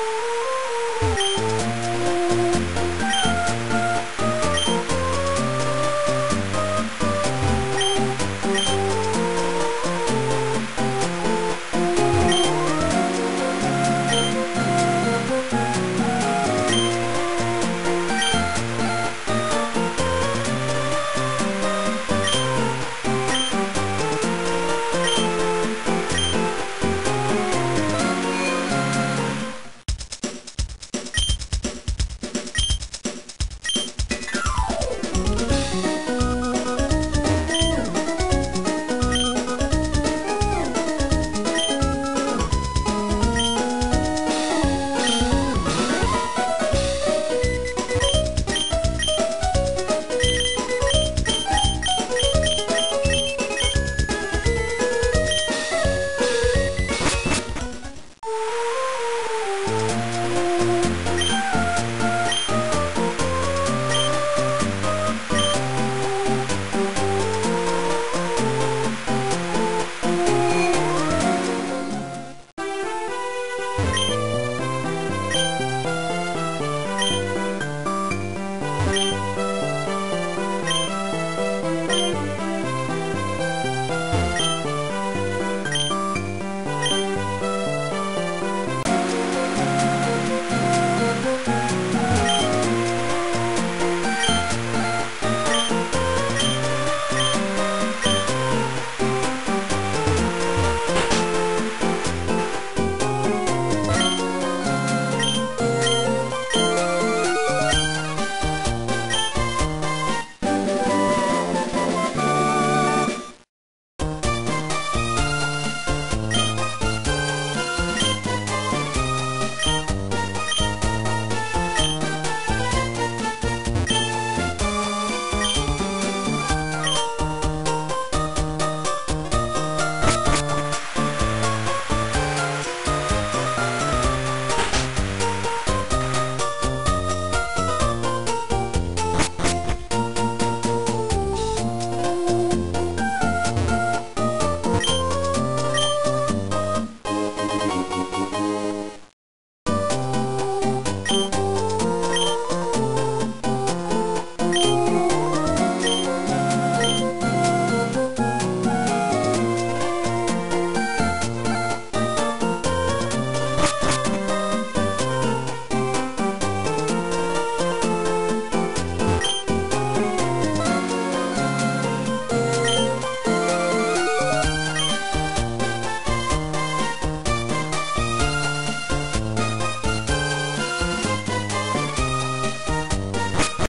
Ooh.